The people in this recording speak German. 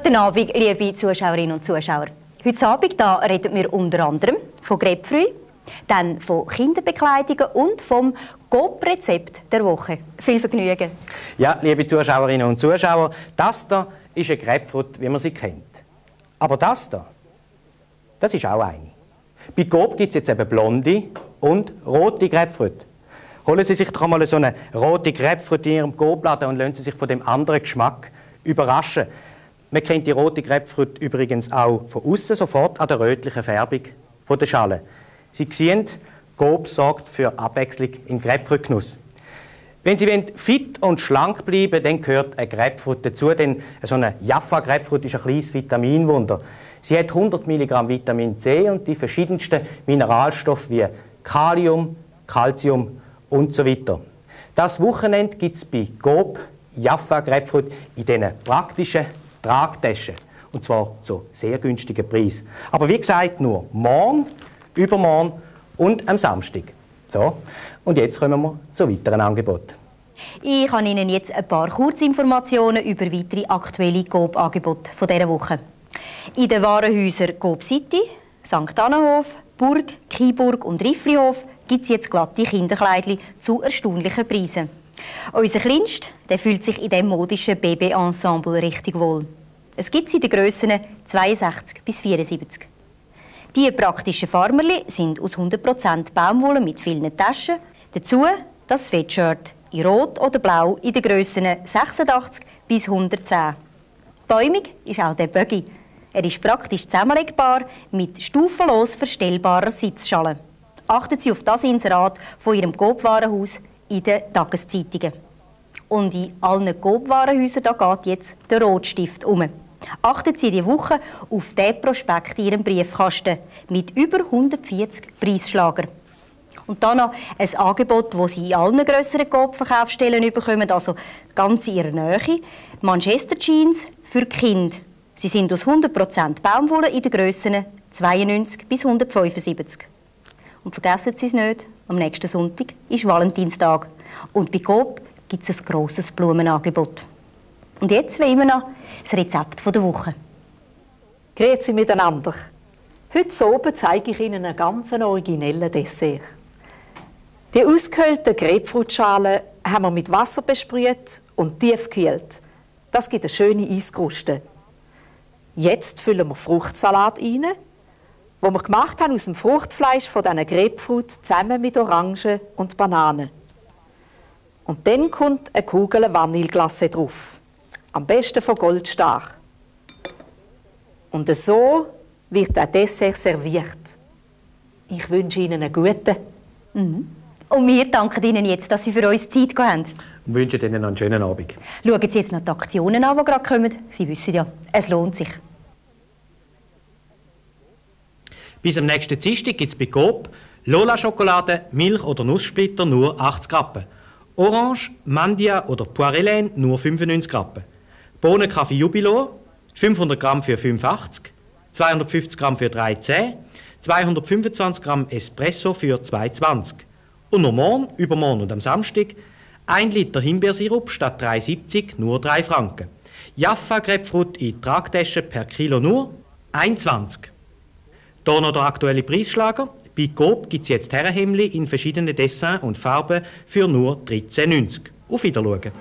Guten Abend, liebe Zuschauerinnen und Zuschauer. Heute Abend da reden wir unter anderem von Grapefruit, dann von Kinderbekleidungen und vom GOP-Rezept der Woche. Viel Vergnügen. Ja, liebe Zuschauerinnen und Zuschauer, das hier ist ein Grapefruit, wie man sie kennt. Aber das hier, das ist auch eine. Bei GOP gibt es jetzt eben blonde und rote Grapefruit. Holen Sie sich doch mal so eine rote Grapefruit in Ihrem Coop-Laden und lassen Sie sich von dem anderen Geschmack überraschen. Man kennt die rote Grapefruit übrigens auch von außen sofort an der rötlichen Färbung der Schale. Sie sehen, Coop sorgt für Abwechslung im Grapefruitgenuss. Wenn Sie fit und schlank bleiben dann gehört ein Grapefruit dazu, denn so eine Jaffa Grapefruit ist ein kleines Vitaminwunder. Sie hat 100 Milligramm Vitamin C und die verschiedensten Mineralstoffe wie Kalium, Calcium und so weiter. Das Wochenende gibt es bei Coop Jaffa Grapefruit in diesen praktischen Tragtaschen. Und zwar zu sehr günstigen Preis. Aber wie gesagt, nur morgen, übermorgen und am Samstag. So, und jetzt kommen wir zu weiteren Angeboten. Ich kann Ihnen jetzt ein paar Kurzinformationen über weitere aktuelle Coop-Angebote dieser Woche. In den Warenhäusern Coop City, St. Annenhof, Burg, Kiburg und Rifflihof gibt es jetzt glatte Kinderkleidchen zu erstaunlichen Preisen. Unser Kleinst der fühlt sich in diesem modischen Baby-Ensemble richtig wohl. Es gibt sie in den Grössen 62 bis 74. Die praktischen Farmerli sind aus 100% Baumwolle mit vielen Taschen. Dazu das Sweatshirt in Rot oder Blau in den Grössen 86 bis 110. Bäumig ist auch der Buggy. Er ist praktisch zusammenlegbar mit stufenlos verstellbarer Sitzschale. Achten Sie auf das Inserat von Ihrem Coop-Warenhaus in den Tageszeitungen. Und in allen Coop-Warenhäusern geht jetzt der Rotstift um. Achten Sie diese Woche auf den Prospekt in Ihrem Briefkasten mit über 140 Preisschlager. Und dann noch ein Angebot, das Sie in allen grösseren Coop-Verkaufsstellen bekommen, also ganz in Ihrer Nähe. Manchester Jeans für Kinder. Sie sind aus 100% Baumwolle in den Grössen 92 bis 175. Und vergessen Sie es nicht, am nächsten Sonntag ist Valentinstag. Und bei Coop gibt es ein grosses Blumenangebot. Und jetzt wie immer noch das Rezept der Woche. Grüezi miteinander. Heute oben zeige ich Ihnen einen ganz originellen Dessert. Die ausgehöhlten Grapefruitschalen haben wir mit Wasser besprüht und tief gekühlt. Das gibt eine schöne Eiskruste. Jetzt füllen wir Fruchtsalat rein wo wir gemacht haben aus dem Fruchtfleisch von diesen Grapefruit zusammen mit Orangen und Bananen. Und dann kommt eine Kugel Vanilleglasse drauf. Am besten von Goldstar. Und so wird der Dessert serviert. Ich wünsche Ihnen einen guten. Mhm. Und wir danken Ihnen jetzt, dass Sie für uns Zeit haben. Und wünschen Ihnen einen schönen Abend. Schauen Sie jetzt noch die Aktionen an, die gerade kommen. Sie wissen ja, es lohnt sich. Bis am nächsten Dienstag gibt es bei Coop Lola-Schokolade, Milch oder Nusssplitter nur 80 Rappen. Orange, Mandia oder Poirelaine nur 95 Rappen. Bohnenkaffee Jubilo 500 Gramm für 5,80, 250 Gramm für 3,10, 225 Gramm Espresso für 2,20. Und noch morgen, übermorgen und am Samstag 1 Liter Himbeersirup statt 3,70 nur 3 Franken. Jaffa Grapefruit in Tragtasche per Kilo nur 1,20. Hier noch der aktuelle Preisschlager. Bei Coop gibt es jetzt Herrenhemdli in verschiedenen Dessins und Farben für nur 13,90. Auf Wiedersehen.